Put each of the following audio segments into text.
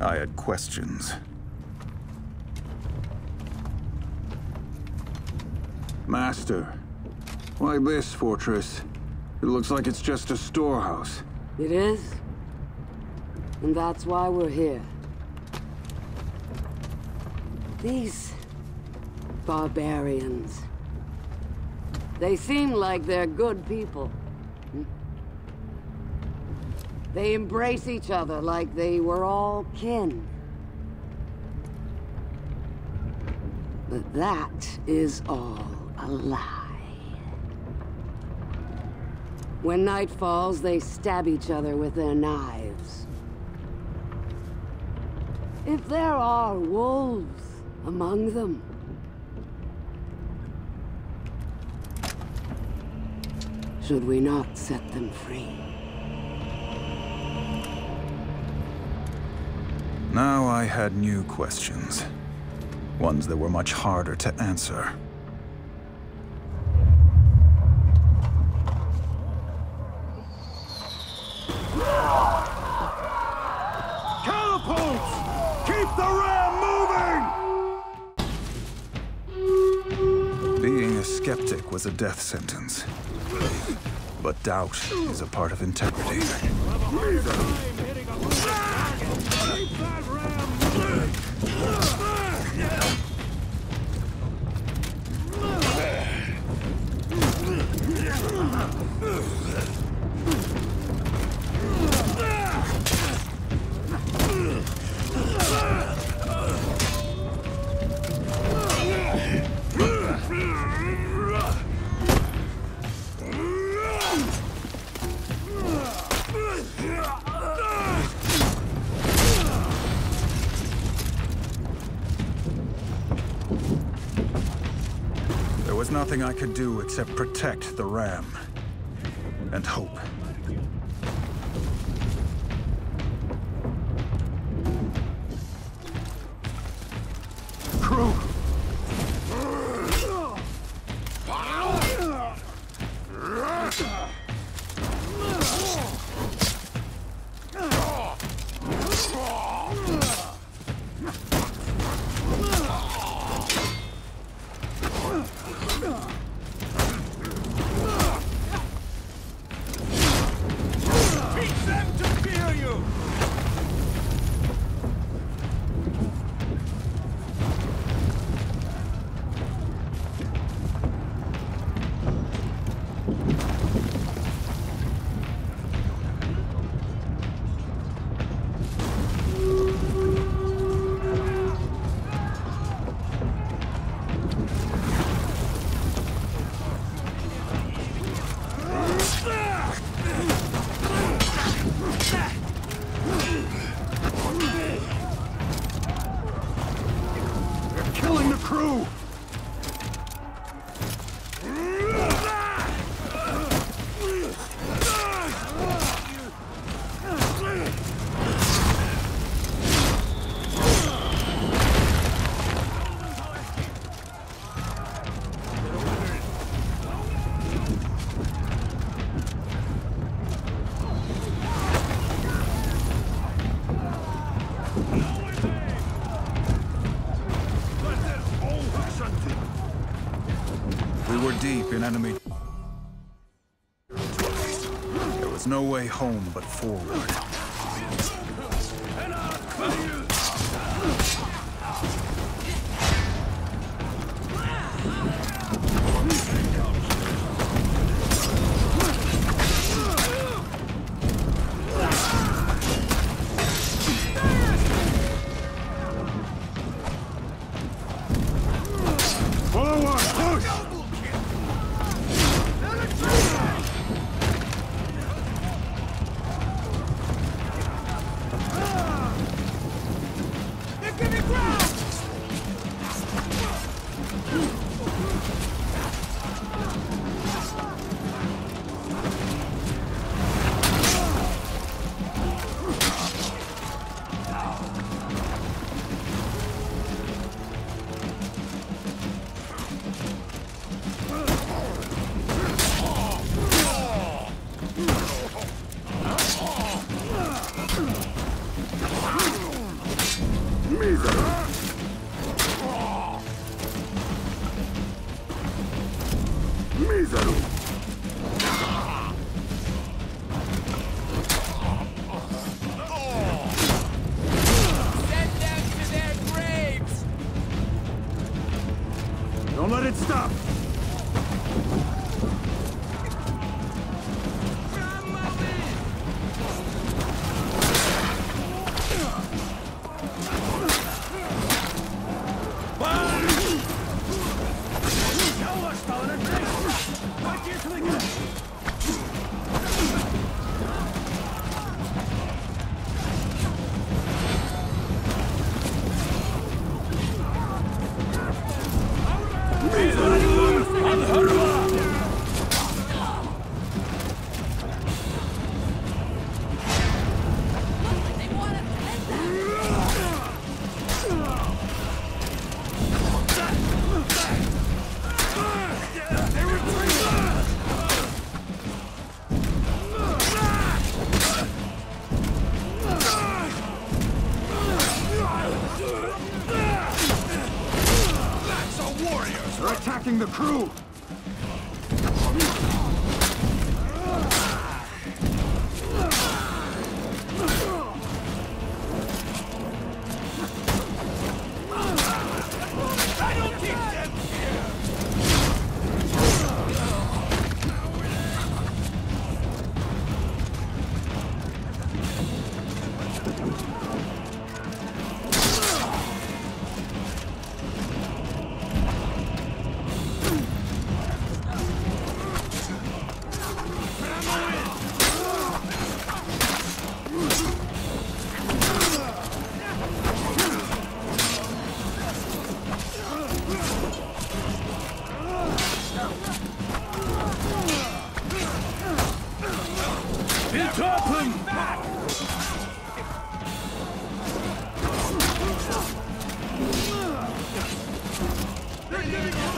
I had questions. Master, why this fortress? It looks like it's just a storehouse. It is. And that's why we're here. These... barbarians. They seem like they're good people. They embrace each other like they were all kin. But that is all a lie. When night falls, they stab each other with their knives. If there are wolves among them, should we not set them free? Now I had new questions. Ones that were much harder to answer. Catapults! Keep the ram moving! Being a skeptic was a death sentence. But doubt is a part of integrity. There nothing I could do except protect the ram. And hope. We were deep in enemy... There was no way home but forward. Give me ground! Stop!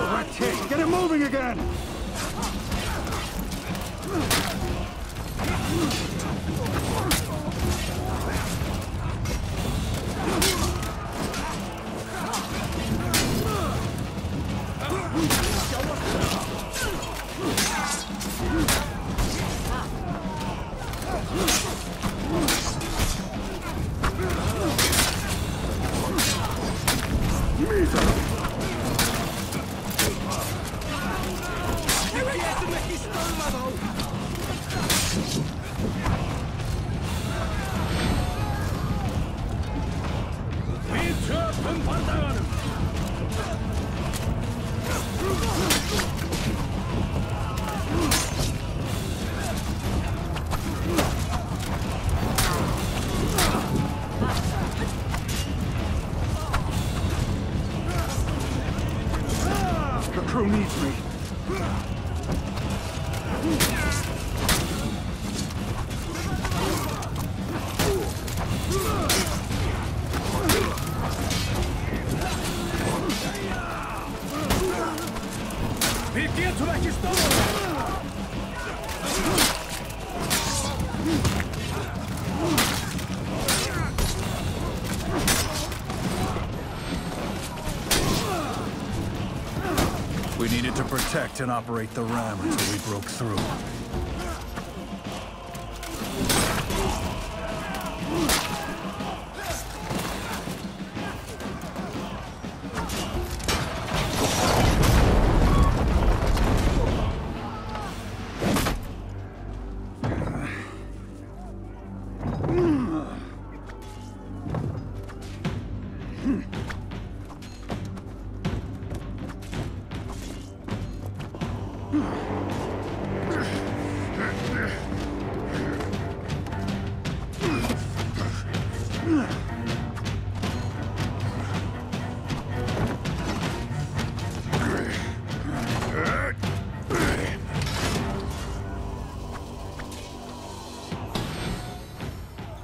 Get it moving again! Un pantalón. To protect and operate the ram until we broke through.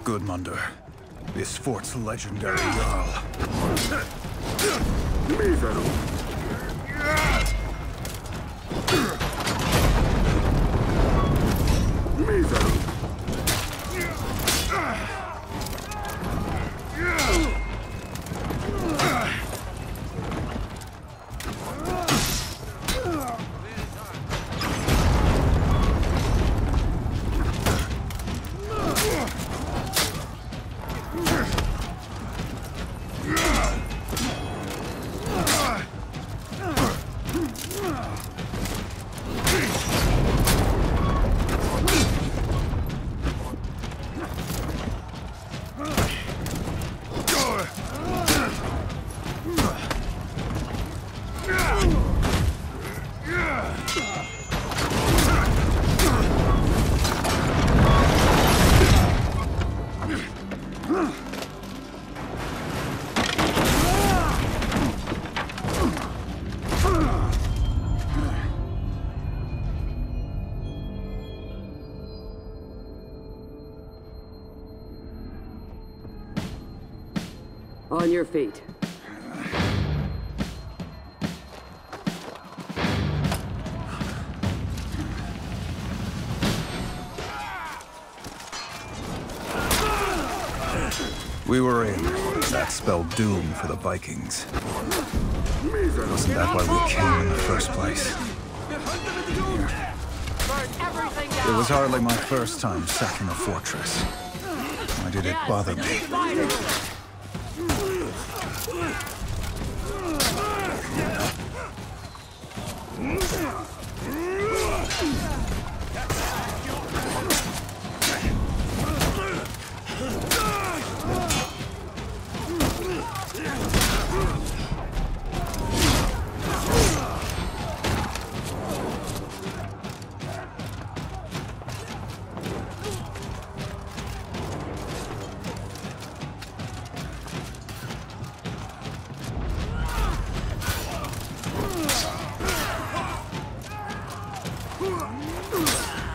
Gudmundr, this fort's legendary jarl. On your feet. We were in. That spelled doom for the Vikings. Wasn't that why we came in the first place? It was hardly my first time sacking a fortress. Why did it bother me? Prepare to die! Your legend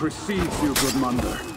precedes you, Gudmundr.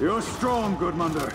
You're strong, Gudmundr.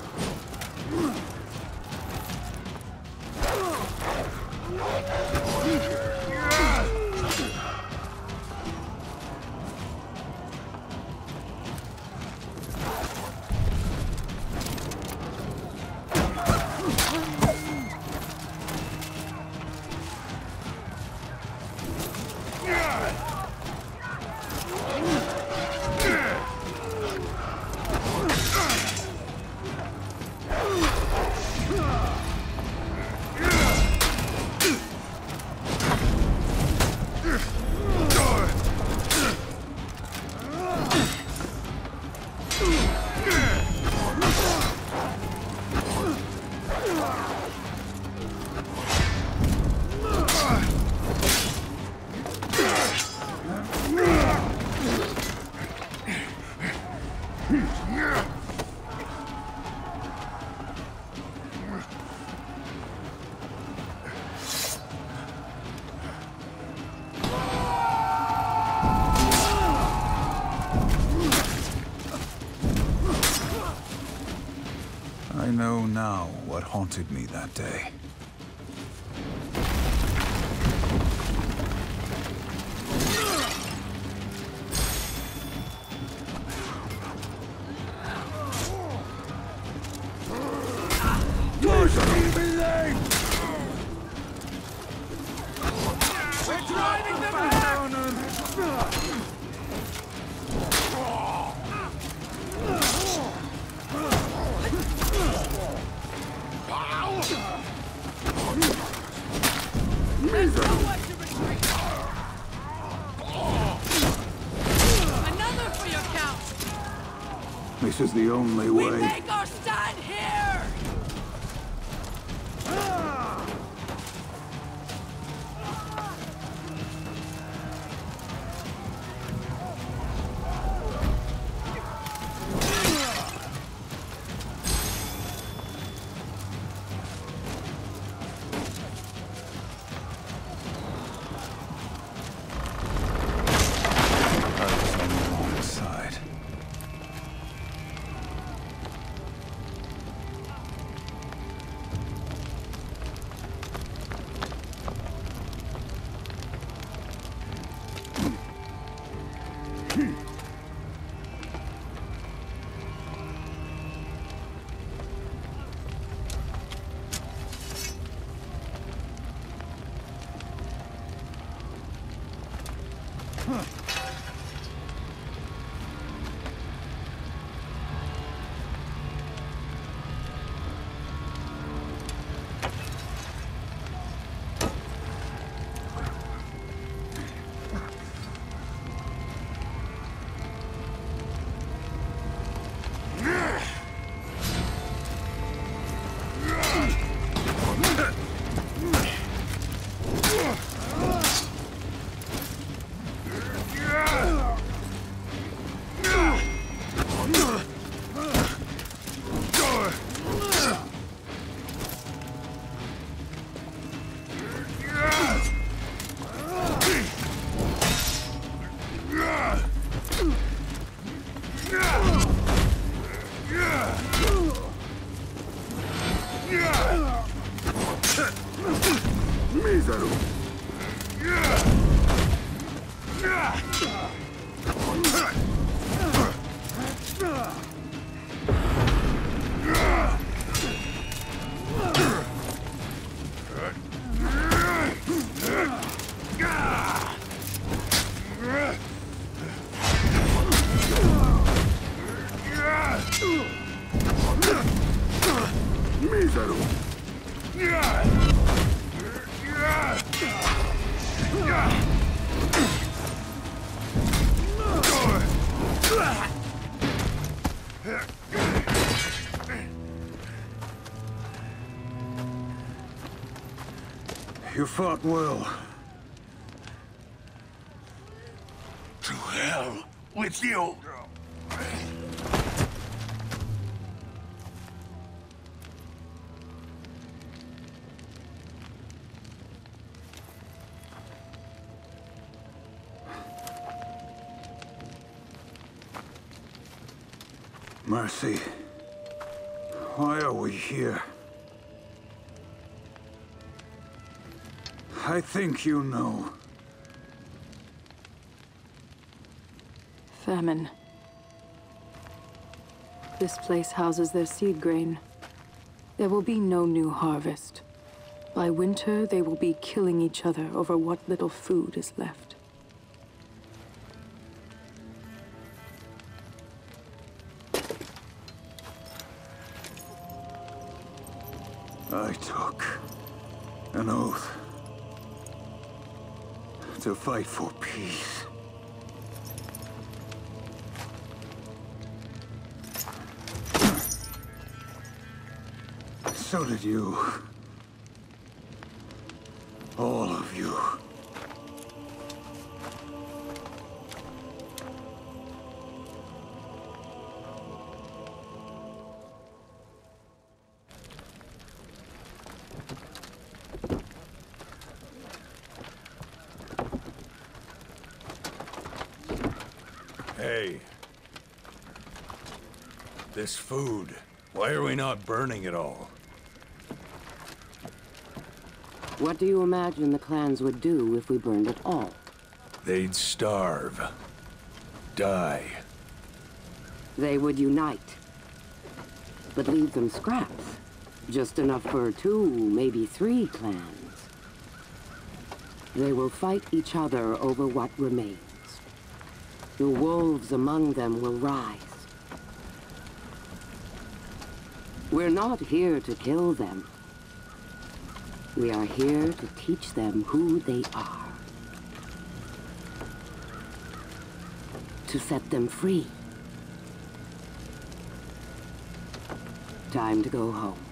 I know now what haunted me that day. This is the only We way. make our stand here! Fought well. To hell with you! Mercy. Why are we here? I think you know. Famine. This place houses their seed grain. There will be no new harvest. By winter, they will be killing each other over what little food is left. I took an oath to fight for peace. So did you. All of you. Hey. This food. Why are we not burning it all? What do you imagine the clans would do if we burned it all? They'd starve. Die. They would unite. But leave them scraps. Just enough for two, maybe three clans. They will fight each other over what remains. The wolves among them will rise. We're not here to kill them. We are here to teach them who they are. To set them free. Time to go home.